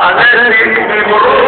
Amén.